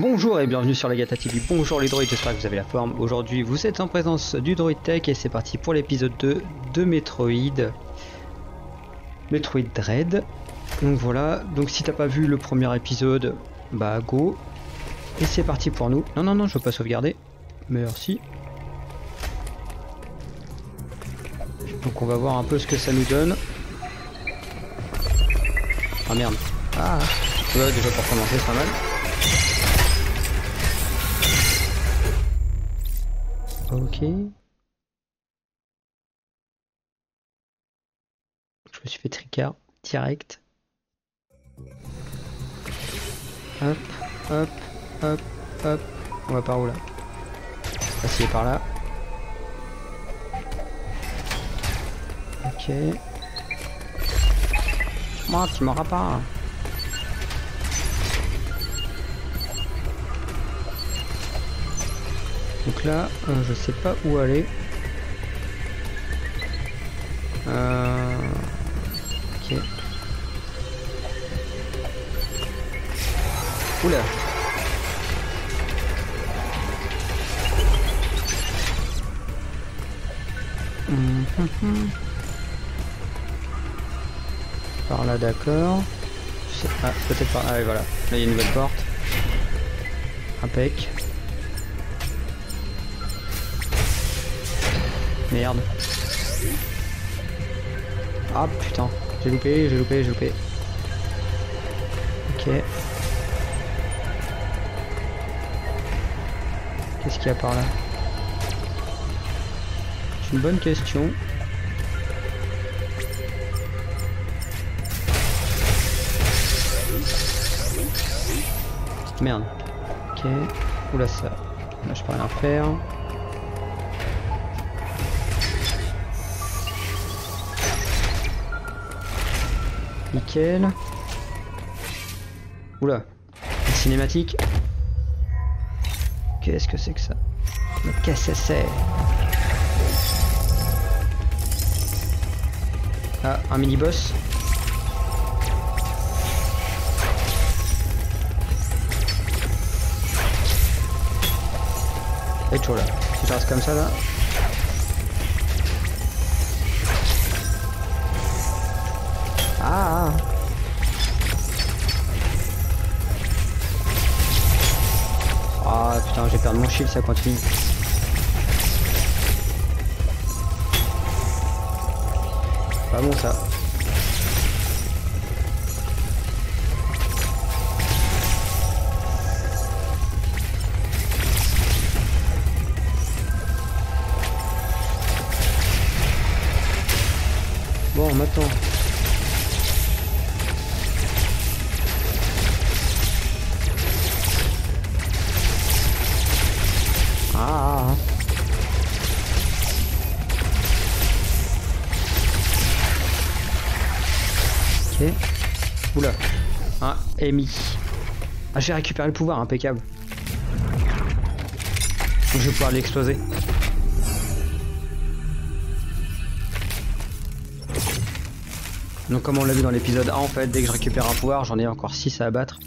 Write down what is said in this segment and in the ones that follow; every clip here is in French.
Bonjour et bienvenue sur la Gata TV. Bonjour les droïdes, j'espère que vous avez la forme. Aujourd'hui, vous êtes en présence du Droid Tech et c'est parti pour l'épisode 2 de Metroid. Metroid Dread. Donc voilà, donc si t'as pas vu le premier épisode, bah go. Et c'est parti pour nous. Non, non, non, je veux pas sauvegarder. Merci. Donc on va voir un peu ce que ça nous donne. Ah merde. Ah, ouais, déjà pour commencer, c'est pas mal. Ok. Je me suis fait tricard direct. Hop, hop, hop, hop. On va par où là? Passer par là. Ok. Moi, tu m'auras pas. Donc là, euh, je sais pas où aller. Euh... Ok. Oula. Hum. Par là, d'accord. Ah, peut-être par... Ah, voilà. Là, il y a une nouvelle porte. Impec. Merde. Ah putain, j'ai loupé, j'ai loupé, j'ai loupé. Ok. Qu'est-ce qu'il y a par là? C'est une bonne question. Merde. Ok. Oula ça. Là je peux rien faire. Nickel. Oula. Cinématique. Qu'est-ce que c'est que ça? Mais qu'est-ce que c'est? Ah, un mini-boss. Et chaud là. Si je reste comme ça là. Ah Ah putain j'ai perdu mon shield ça continue. Pas bon ça. Ah, j'ai récupéré le pouvoir, impeccable. Je vais pouvoir l'exploser. Donc comme on l'a vu dans l'épisode 1 en fait, dès que je récupère un pouvoir, j'en ai encore 6 à abattre.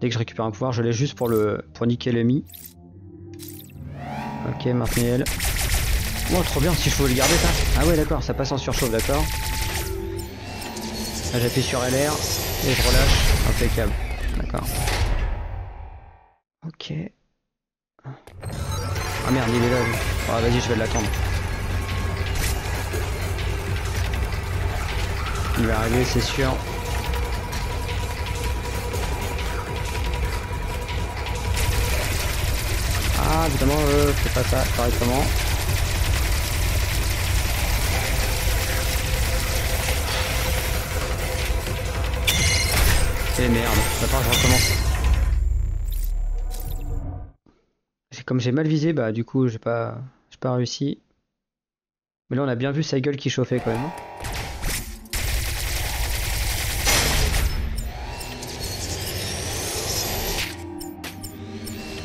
Dès que je récupère un pouvoir, je l'ai juste pour le pour niquer l'ennemi. Ok, maintenez elle. Oh, trop bien, si je pouvais le garder ça. Ah ouais, d'accord, ça passe en surchauffe, d'accord. J'appuie sur LR et je relâche. Impeccable. D'accord. Ok. Ah merde, il est là. Ah, vas-y, je vais l'attendre. Il va arriver, c'est sûr. Ah, évidemment, euh, fais pas ça correctement. Et merde, attends, je recommence. Comme j'ai mal visé, bah du coup j'ai pas, j'ai pas réussi. Mais là on a bien vu sa gueule qui chauffait quand même.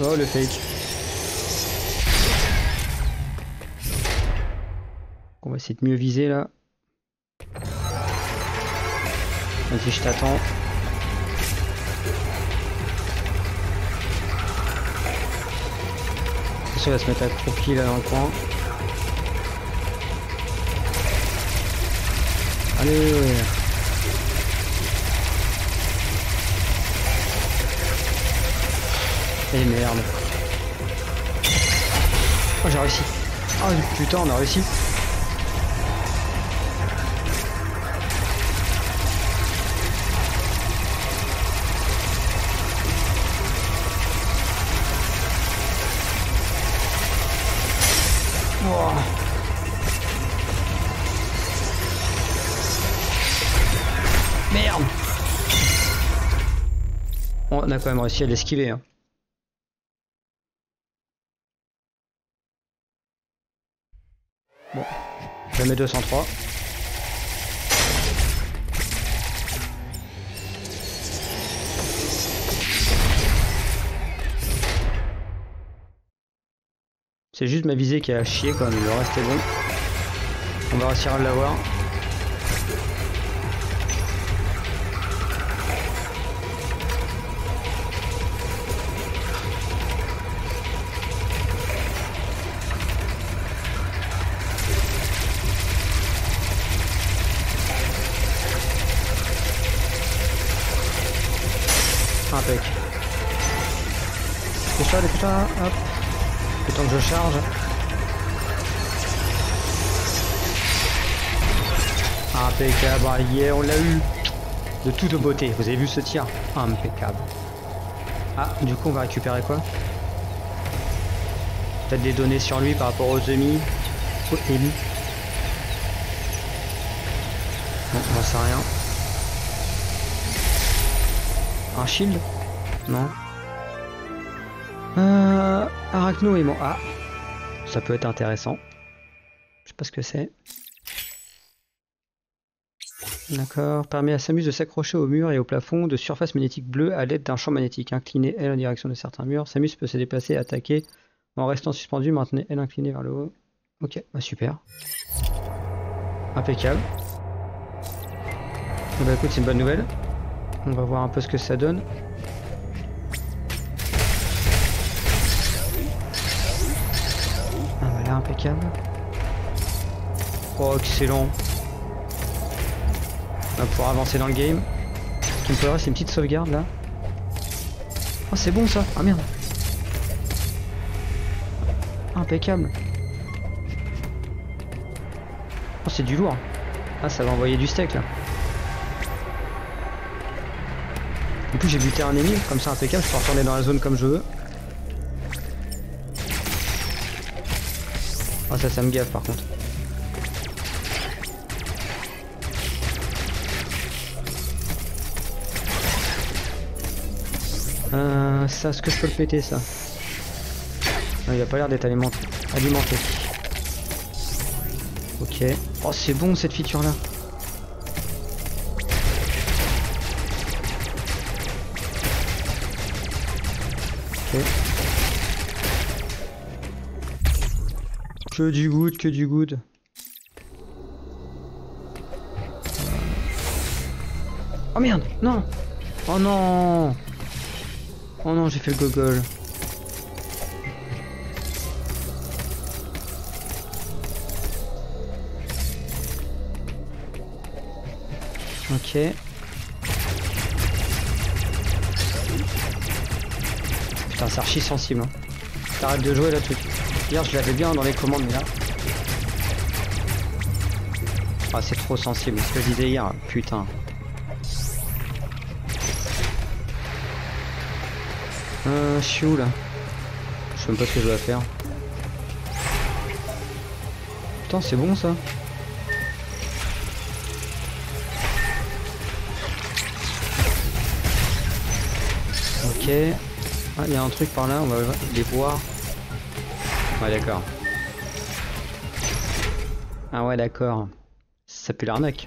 Oh le fake. On va essayer de mieux viser là. Vas-y, je t'attends. Attention, il va se mettre accroupi là dans le coin. Allez Et merde. Oh j'ai réussi. Oh putain on a réussi. On a quand même réussi à l'esquiver. Hein. Bon, je mets 203. C'est juste ma visée qui a chier quand même, le reste est bon. On va réussir à l'avoir. Hop. Le temps que je charge. Impeccable, yeah, on l'a eu. De toute beauté. Vous avez vu ce tir? Impeccable. Ah, du coup, on va récupérer quoi? Peut-être des données sur lui par rapport aux ennemis. Aux ennemis. Bon, j'en sais rien. Un shield? Non. Euh, Arachno moi. Ah, ça peut être intéressant. Je sais pas ce que c'est. D'accord. Permet à Samus de s'accrocher au mur et au plafond de surface magnétique bleue à l'aide d'un champ magnétique. Incliné L en direction de certains murs. Samus peut se déplacer et attaquer en restant suspendu. Maintenez L incliné vers le haut. Ok, bah super. Impeccable. Bah écoute, c'est une bonne nouvelle. On va voir un peu ce que ça donne. Impeccable. Oh, excellent. On va pouvoir avancer dans le game. Ce qui me faudrait, c'est une petite sauvegarde là. Oh, c'est bon ça. Ah merde. Impeccable. Oh, c'est du lourd. Ah, ça va envoyer du steak là. En plus j'ai buté un ennemi, comme ça impeccable, je peux retourner dans la zone comme je veux. Ça ça me gaffe par contre. Euh, ça, est-ce que je peux le péter ça? Non, Il a pas l'air d'être alimenté. alimenté. Ok. Oh c'est bon cette feature là. Que du good, que du good. Oh merde, non Oh non Oh non, j'ai fait le gogol. Ok. Putain, c'est archi sensible. Hein. T'arrêtes de jouer là tout. Hier, je l'avais bien dans les commandes, mais là. Ah, c'est trop sensible. Ce que je disais hier, putain. Euh, je suis où là? Je sais même pas ce que je dois faire. Putain, c'est bon ça. Ok. Ah, il y a un truc par là, on va les voir. Ouais, d'accord. Ah ouais, d'accord. Ça pue l'arnaque.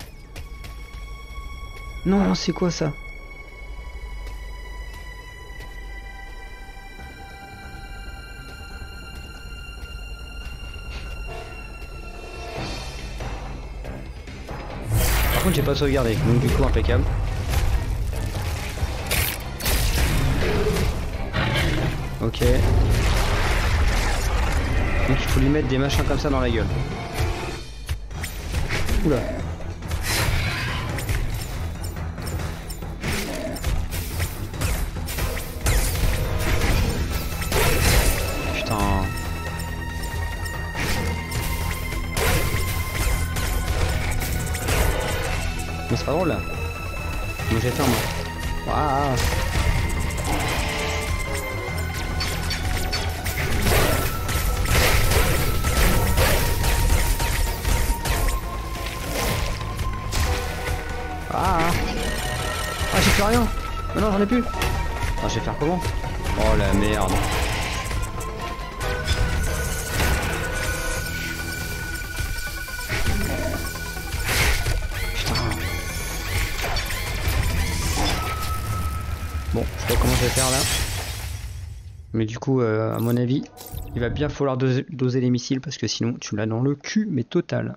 Non, c'est quoi ça? Par contre, j'ai pas sauvegardé, donc du coup, impeccable. Ok. Donc il faut lui mettre des machins comme ça dans la gueule. Oula. Putain. Mais c'est pas drôle là. Moi j'ai faim moi. Waouh. J'en ai plus Ah je vais faire comment Oh la merde Putain Bon, je sais pas comment je vais faire là. Mais du coup, euh, à mon avis, il va bien falloir doser, doser les missiles parce que sinon tu l'as dans le cul, mais total.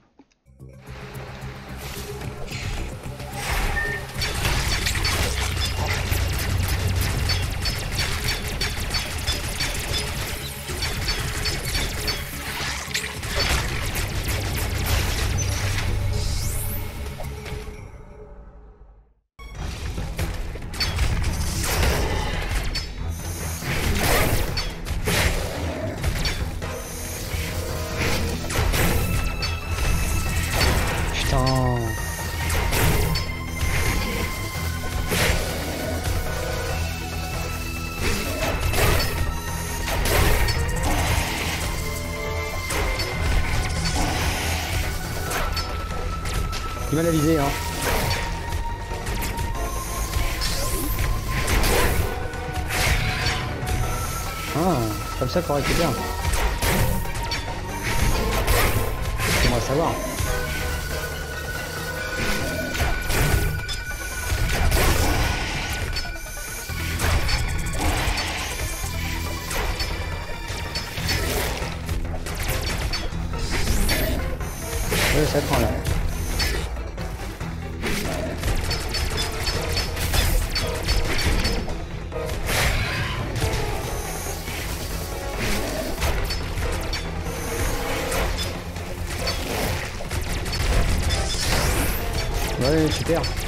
Du mal à viser, hein. Ah, comme ça qu'on récupère. J'aimerais savoir. Ouais, ça prend là. Ouais,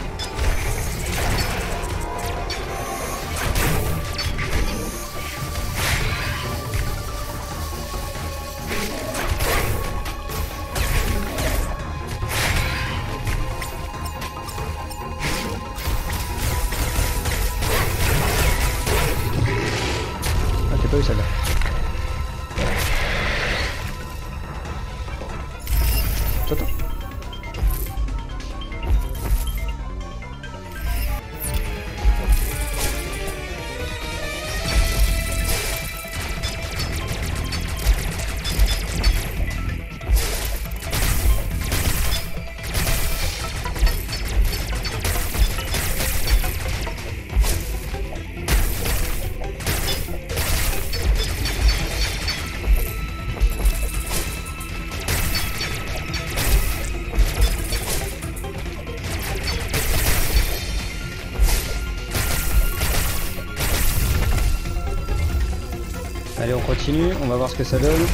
on va voir ce que ça donne.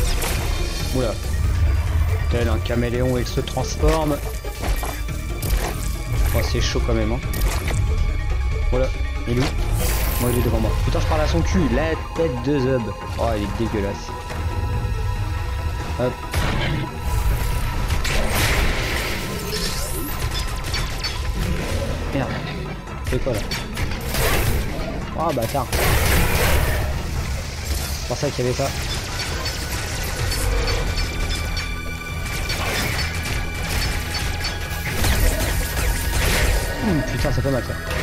Oula. Tel un caméléon il se transforme. Oh, c'est chaud quand même. Hein. Voilà, il est où? Moi, il est devant moi. Putain, je parle à son cul, la tête de Zub. Oh, il est dégueulasse. Hop. Merde. C'est quoi là? Oh, bâtard. C'est pour ça qu'il y avait ça. Hum, putain, c'est pas mal ça.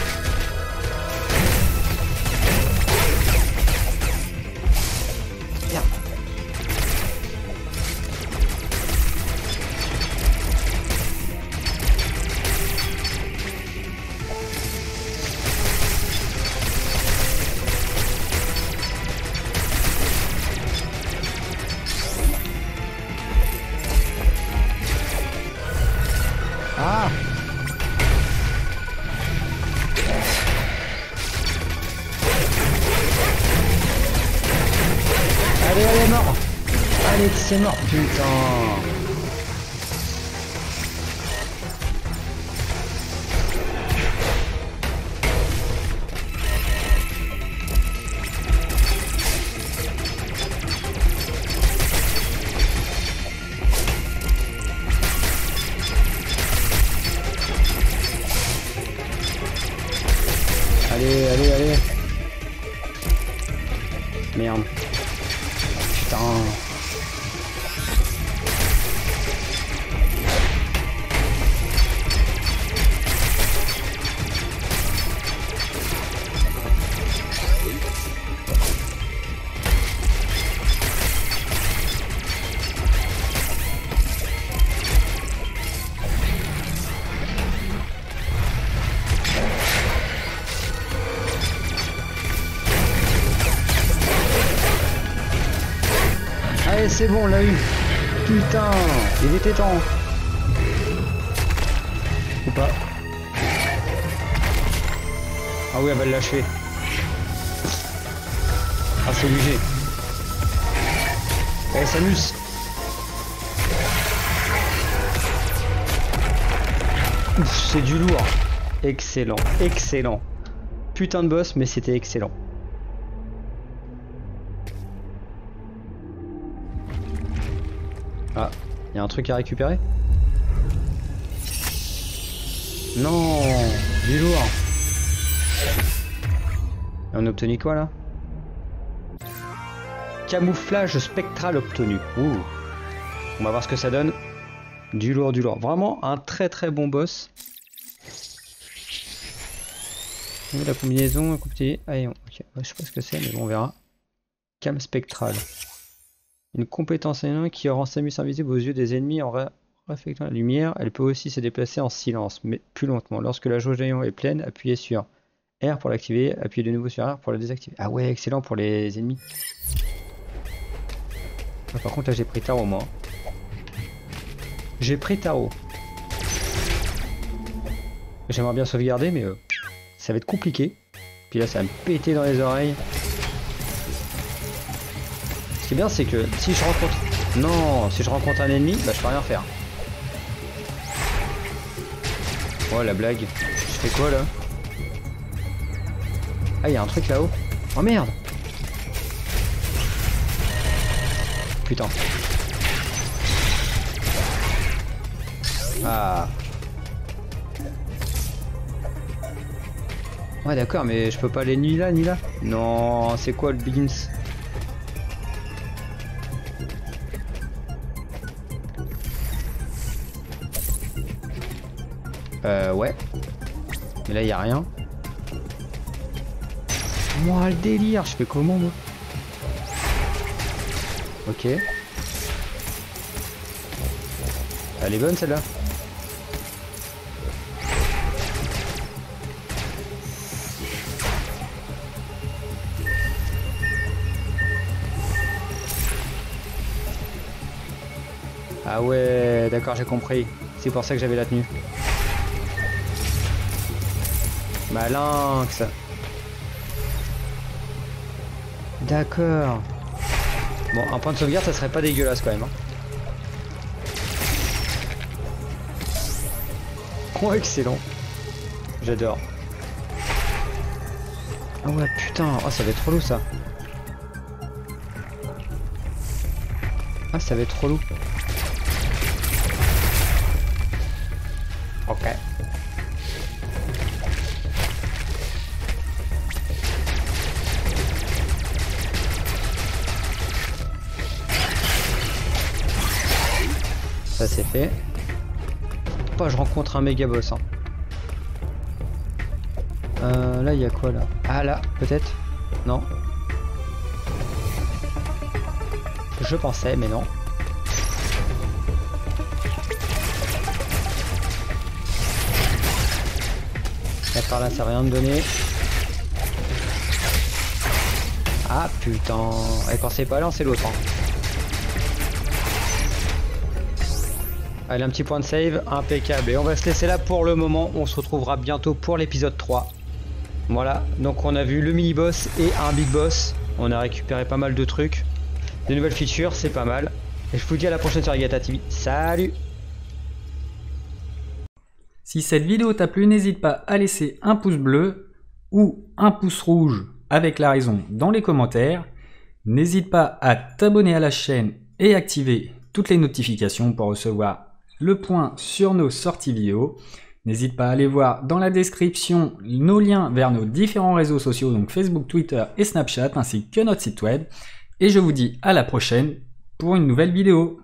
Allez, allez, Allez, c'est bon, on l'a eu. Putain, il était temps. Ou pas Ah oui, elle va le lâcher. Ah, c'est obligé. Elle s'amuse. Ouf, c'est du lourd. Excellent, excellent. Putain de boss, mais c'était excellent. Y a un truc à récupérer Non, du lourd. On a obtenu quoi là? Camouflage spectral obtenu. Ouh. On va voir ce que ça donne. Du lourd, du lourd. Vraiment un très très bon boss. La combinaison, écoutez. Allez, on... ok. Je sais pas ce que c'est, mais bon, on verra. Cam spectral. Une compétence énorme qui rend Samus invisible aux yeux des ennemis en réflectant la lumière. Elle peut aussi se déplacer en silence, mais plus lentement. Lorsque la jauge d'ayant est pleine, appuyez sur R pour l'activer, appuyez de nouveau sur R pour la désactiver. Ah ouais, excellent pour les ennemis. Ah, par contre, là j'ai pris tarot moi. J'ai pris tarot. J'aimerais bien sauvegarder, mais euh, ça va être compliqué. Puis là, ça va me péter dans les oreilles. Qui est bien, c'est que si je rencontre... Non, si je rencontre un ennemi, bah je peux rien faire. Oh la blague. Je fais quoi là? Ah, il y a un truc là-haut. Oh merde Putain. Ah. Ouais d'accord, mais je peux pas aller ni là ni là? Non, c'est quoi le beans Euh, ouais. Mais là, il a rien. Moi, le délire, je fais comment, moi Ok. Elle est bonne, celle-là Ah ouais, d'accord, j'ai compris. C'est pour ça que j'avais la tenue. Malinx D'accord. Bon, un point de sauvegarde, ça serait pas dégueulasse quand même. Hein. Oh, excellent. J'adore. Ah ouais, putain. Oh, ça va être relou, ça. Ah, ça va être relou. Ça c'est fait. Pas je rencontre un méga boss. Hein. Euh, là il y a quoi là? Ah là, peut-être? Non. Je pensais, mais non. Là par là ça rien de donné. Ah putain. Et quand c'est pas là, c'est l'autre. Hein. Allez, un petit point de save, impeccable. Et on va se laisser là pour le moment. On se retrouvera bientôt pour l'épisode 3. Voilà, donc on a vu le mini-boss et un big boss. On a récupéré pas mal de trucs. Des nouvelles features, c'est pas mal. Et je vous dis à la prochaine sur Agatha TV. Salut Si cette vidéo t'a plu, n'hésite pas à laisser un pouce bleu ou un pouce rouge avec la raison dans les commentaires. N'hésite pas à t'abonner à la chaîne et activer toutes les notifications pour recevoir le point sur nos sorties vidéo. N'hésite pas à aller voir dans la description nos liens vers nos différents réseaux sociaux, donc Facebook, Twitter et Snapchat, ainsi que notre site web. Et je vous dis à la prochaine pour une nouvelle vidéo.